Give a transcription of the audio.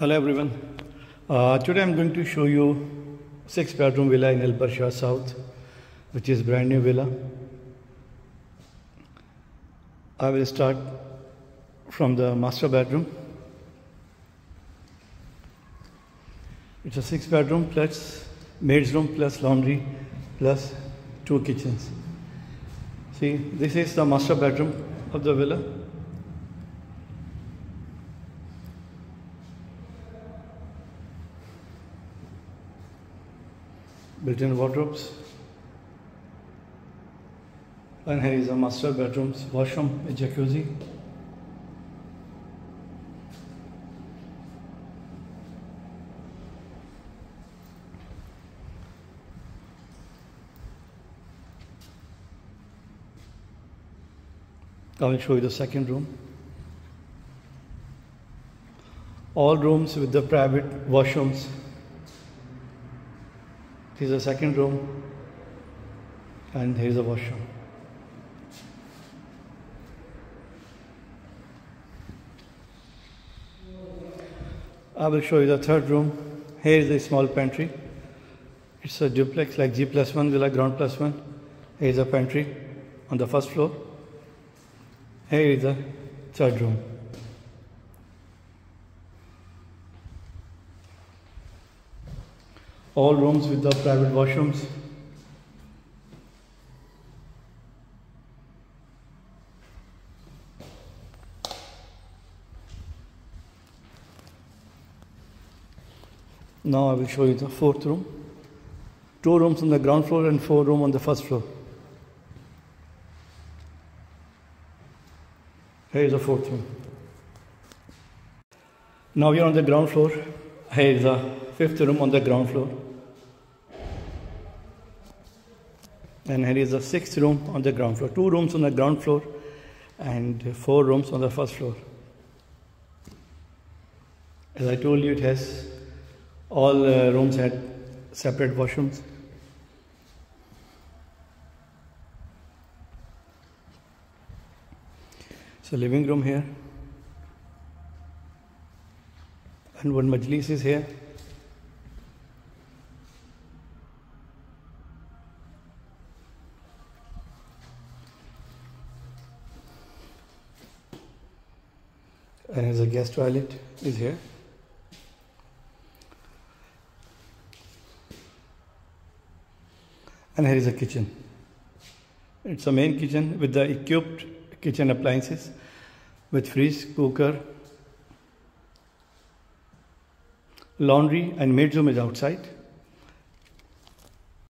Hello everyone. Uh, today I'm going to show you six bedroom villa in Al Barsha South, which is brand new villa. I will start from the master bedroom. It's a six bedroom plus maid's room plus laundry plus two kitchens. See, this is the master bedroom of the villa. Built-in wardrobes. And here is a master bedrooms, washroom, a jacuzzi. I will show you the second room. All rooms with the private washrooms this is the second room and here is the washroom. I will show you the third room. Here is a small pantry. It's a duplex like G plus 1 villa ground plus 1. Here is a pantry on the first floor. Here is the third room. All rooms with the private washrooms. Now I will show you the fourth room. Two rooms on the ground floor and four rooms on the first floor. Here is the fourth room. Now we are on the ground floor. Here is the fifth room on the ground floor. And here is the sixth room on the ground floor. Two rooms on the ground floor and four rooms on the first floor. As I told you, it has all uh, rooms had separate washrooms. So living room here. And one majlis is here. and as a guest toilet is here. And here is a kitchen. It's a main kitchen with the equipped kitchen appliances with fridge, cooker, laundry and maid's room is outside.